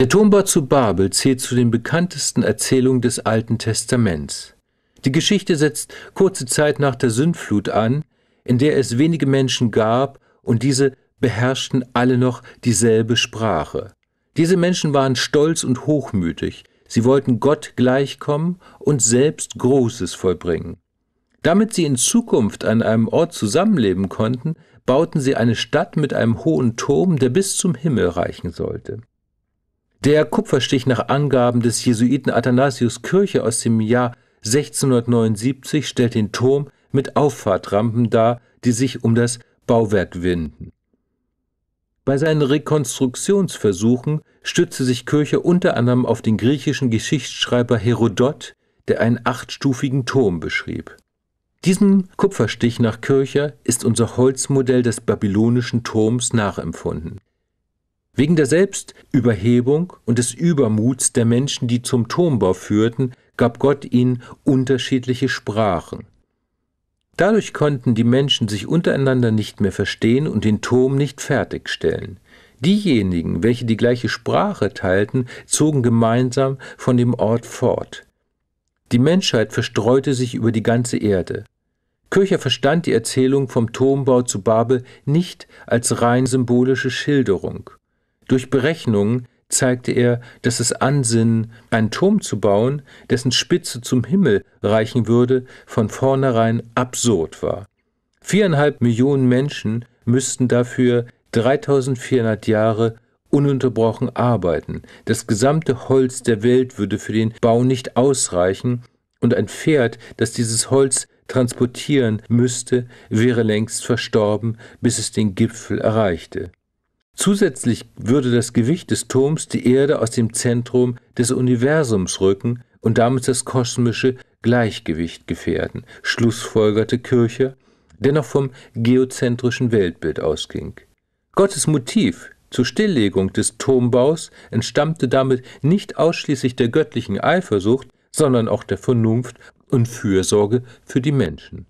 Der Turmbau zu Babel zählt zu den bekanntesten Erzählungen des Alten Testaments. Die Geschichte setzt kurze Zeit nach der Sündflut an, in der es wenige Menschen gab und diese beherrschten alle noch dieselbe Sprache. Diese Menschen waren stolz und hochmütig, sie wollten Gott gleichkommen und selbst Großes vollbringen. Damit sie in Zukunft an einem Ort zusammenleben konnten, bauten sie eine Stadt mit einem hohen Turm, der bis zum Himmel reichen sollte. Der Kupferstich nach Angaben des Jesuiten Athanasius Kirche aus dem Jahr 1679 stellt den Turm mit Auffahrtrampen dar, die sich um das Bauwerk winden. Bei seinen Rekonstruktionsversuchen stützte sich Kircher unter anderem auf den griechischen Geschichtsschreiber Herodot, der einen achtstufigen Turm beschrieb. Diesem Kupferstich nach Kircher ist unser Holzmodell des babylonischen Turms nachempfunden. Wegen der Selbstüberhebung und des Übermuts der Menschen, die zum Turmbau führten, gab Gott ihnen unterschiedliche Sprachen. Dadurch konnten die Menschen sich untereinander nicht mehr verstehen und den Turm nicht fertigstellen. Diejenigen, welche die gleiche Sprache teilten, zogen gemeinsam von dem Ort fort. Die Menschheit verstreute sich über die ganze Erde. Kircher verstand die Erzählung vom Turmbau zu Babel nicht als rein symbolische Schilderung. Durch Berechnungen zeigte er, dass das Ansinnen, einen Turm zu bauen, dessen Spitze zum Himmel reichen würde, von vornherein absurd war. Viereinhalb Millionen Menschen müssten dafür 3400 Jahre ununterbrochen arbeiten. Das gesamte Holz der Welt würde für den Bau nicht ausreichen, und ein Pferd, das dieses Holz transportieren müsste, wäre längst verstorben, bis es den Gipfel erreichte. Zusätzlich würde das Gewicht des Turms die Erde aus dem Zentrum des Universums rücken und damit das kosmische Gleichgewicht gefährden, schlussfolgerte Kircher, der noch vom geozentrischen Weltbild ausging. Gottes Motiv zur Stilllegung des Turmbaus entstammte damit nicht ausschließlich der göttlichen Eifersucht, sondern auch der Vernunft und Fürsorge für die Menschen.